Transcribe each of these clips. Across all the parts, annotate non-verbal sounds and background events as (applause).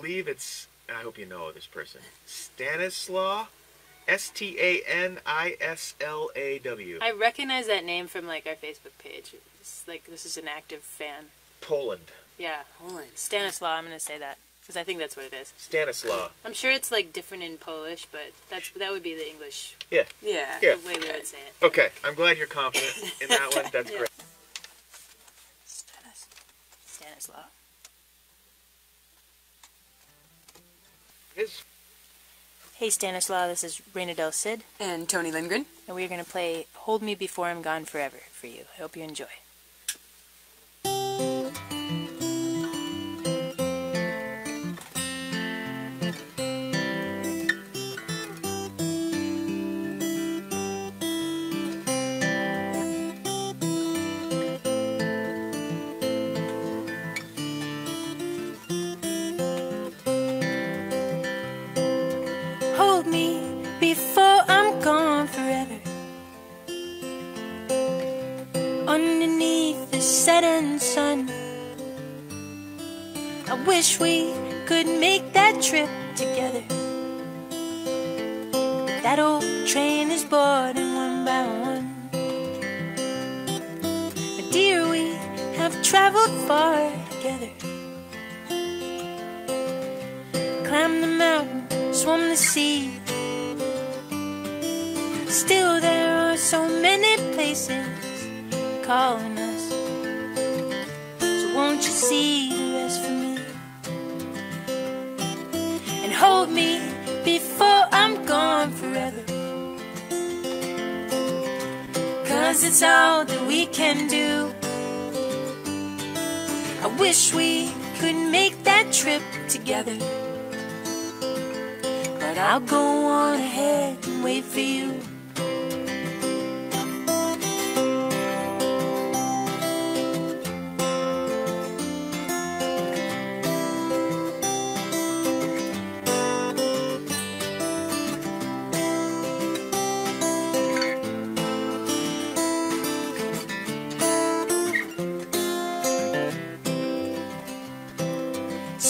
believe it's. I hope you know this person. Stanislaw, S T A N I S L A W. I recognize that name from like our Facebook page. It's like this is an active fan. Poland. Yeah, Poland. Stanislaw. I'm gonna say that because I think that's what it is. Stanislaw. I'm sure it's like different in Polish, but that's that would be the English Yeah. Yeah. Yeah. the way we would say it. Okay, I'm glad you're confident in that one. That's (laughs) Yeah. great. Stanis- Stanislaw. His Hey Stanislaw, this is Reina Del Cid, And Toni Lindgren. and we're gonna play "Hold Me Before I'm Gone Forever" for you. I hope you enjoy. Before I'm gone forever. Underneath the setting sun. I wish we could make that trip together. That old train is boarding one by one. But dear, we have traveled far together. Climbed the mountain, swum the sea. Still, there are so many places calling us. So, won't you see the rest for me? And hold me before I'm gone forever. Cause it's all that we can do. I wish we could make that trip together. But I'll go on ahead and wait for you.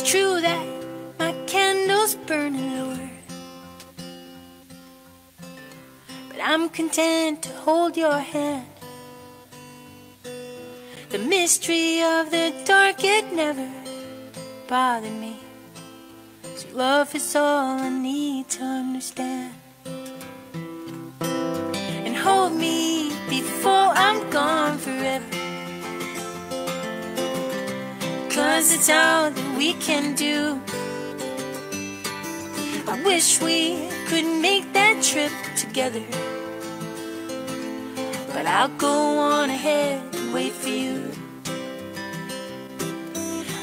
It's true that my candle's burning lower. But I'm content to hold your hand. The mystery of the dark, it never bothered me. So love is all I need to understand. And hold me Cause it's all that we can do. I wish we could make that trip together. But I'll go on ahead and wait for you.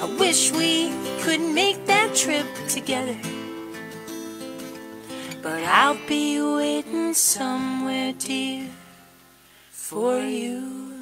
I wish we could make that trip together. But I'll be waiting somewhere, dear, for you.